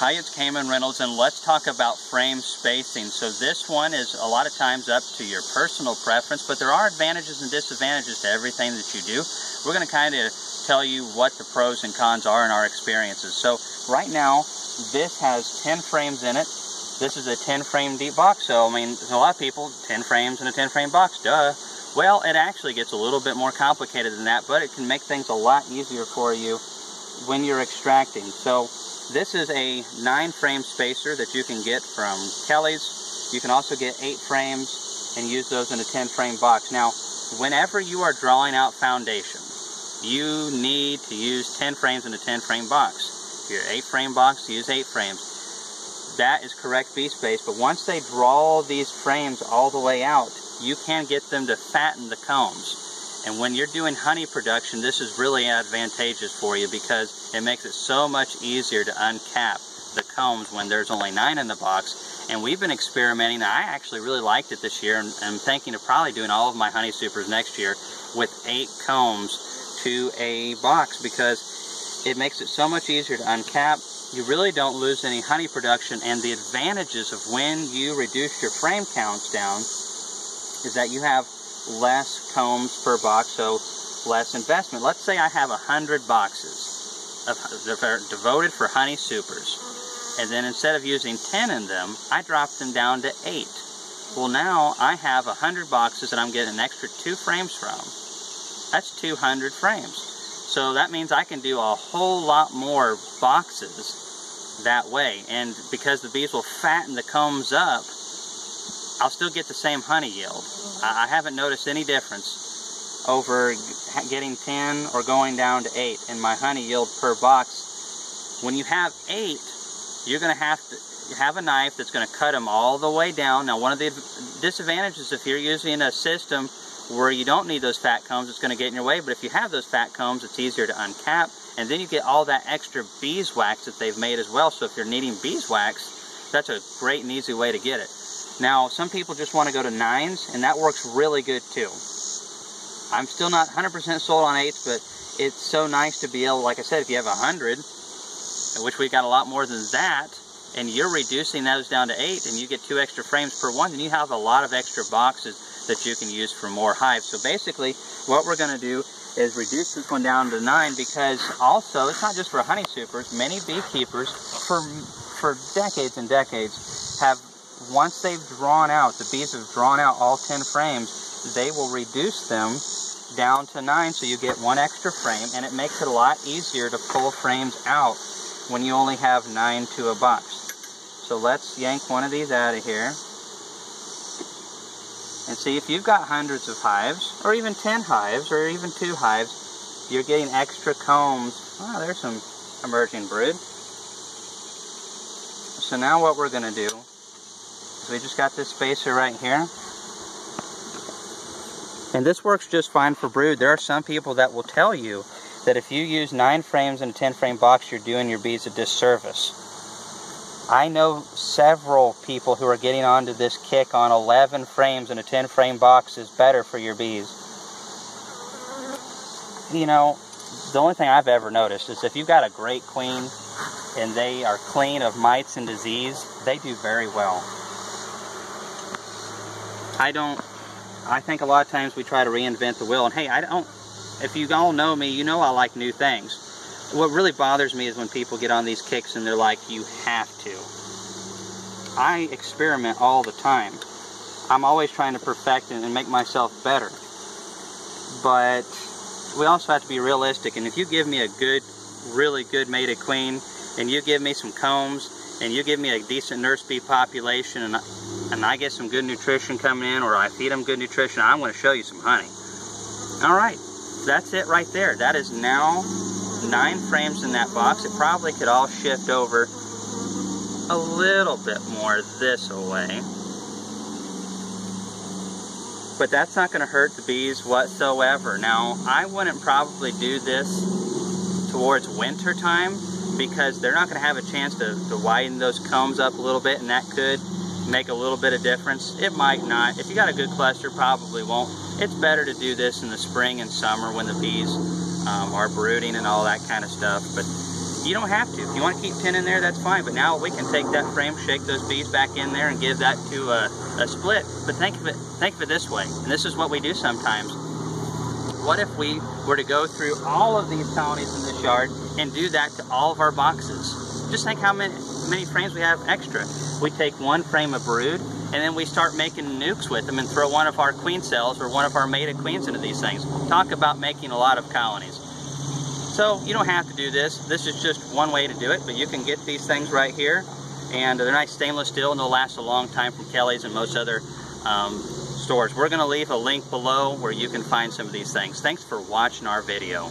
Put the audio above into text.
Hi, it's Kamon Reynolds, and let's talk about frame spacing. So this one is a lot of times up to your personal preference, but there are advantages and disadvantages to everything that you do. We're going to kind of tell you what the pros and cons are in our experiences. So right now, this has 10 frames in it. This is a 10 frame deep box, so I mean, a lot of people, 10 frames in a 10 frame box, duh. Well, it actually gets a little bit more complicated than that, but it can make things a lot easier for you when you're extracting. So this is a nine frame spacer that you can get from Kelley's. You can also get eight frames and use those in a 10 frame box. Now, whenever you are drawing out foundation, you need to use 10 frames in a 10 frame box. Your eight frame box, use eight frames. That is correct bee space, but once they draw these frames all the way out, you can get them to fatten the combs. And when you're doing honey production, this is really advantageous for you because it makes it so much easier to uncap the combs when there's only nine in the box. And we've been experimenting. I actually really liked it this year and I'm thinking of probably doing all of my honey supers next year with eight combs to a box because it makes it so much easier to uncap. You really don't lose any honey production and the advantages of when you reduce your frame counts down is that you have less combs per box, so less investment. Let's say I have a hundred boxes of, that are devoted for honey supers. And then instead of using 10 in them, I drop them down to 8. Well now I have a 100 boxes that I'm getting an extra 2 frames from. That's 200 frames. So that means I can do a whole lot more boxes that way. And because the bees will fatten the combs up, I'll still get the same honey yield. I, haven't noticed any difference over getting 10 or going down to 8 in my honey yield per box. When you have 8, you're going to have to have a knife that's going to cut them all the way down. Now one of the disadvantages if you're using a system where you don't need those fat combs, it's going to get in your way. But if you have those fat combs, it's easier to uncap. And then you get all that extra beeswax that they've made as well. So if you're needing beeswax, that's a great and easy way to get it. Now, some people just want to go to nines, and that works really good too. I'm still not 100% sold on eights, but it's so nice to be able, like I said, if you have 100, which we've got a lot more than that, and you're reducing those down to eight, and you get two extra frames per one, then you have a lot of extra boxes that you can use for more hives. So basically, what we're going to do is reduce this one down to nine because also, it's not just for honey supers, many beekeepers for, for decades and decades have once they've drawn out, the bees have drawn out all 10 frames, they will reduce them down to 9 so you get one extra frame and it makes it a lot easier to pull frames out when you only have 9 to a box. So let's yank one of these out of here. And see if you've got hundreds of hives, or even 10 hives, or even 2 hives, you're getting extra combs. Oh, there's some emerging brood. So now what we're going to do we just got this spacer right here. And this works just fine for brood. There are some people that will tell you that if you use 9 frames in a 10 frame box, you're doing your bees a disservice. I know several people who are getting onto this kick on 11 frames in a 10 frame box is better for your bees. You know, the only thing I've ever noticed is if you've got a great queen and they are clean of mites and disease, they do very well. I don't, I think a lot of times we try to reinvent the wheel. And hey, I don't, if you all know me, you know I like new things. What really bothers me is when people get on these kicks and they're like, you have to. I experiment all the time. I'm always trying to perfect and make myself better. But we also have to be realistic. And if you give me a good, really good mated queen, and you give me some combs, and you give me a decent nurse bee population, and and I get some good nutrition coming in or I feed them good nutrition, I'm going to show you some honey. All right, that's it right there. That is now nine frames in that box. It probably could all shift over a little bit more this way. But that's not going to hurt the bees whatsoever. Now, I wouldn't probably do this towards winter time because they're not going to have a chance to, to widen those combs up a little bit and that could make a little bit of difference. It might not. If you got a good cluster, probably won't. It's better to do this in the spring and summer when the bees um, are brooding and all that kind of stuff. But you don't have to. If you want to keep 10 in there, that's fine. But now we can take that frame, shake those bees back in there, and give that to a, a split. But think of it, think of it this way, and this is what we do sometimes. What if we were to go through all of these colonies in this yard and do that to all of our boxes? Just think how many, many frames we have extra. We take one frame of brood, and then we start making nukes with them and throw one of our queen cells or one of our mated queens into these things. Talk about making a lot of colonies. So you don't have to do this. This is just one way to do it, but you can get these things right here. And they're nice stainless steel and they'll last a long time from Kelley's and most other um, stores. We're going to leave a link below where you can find some of these things. Thanks for watching our video.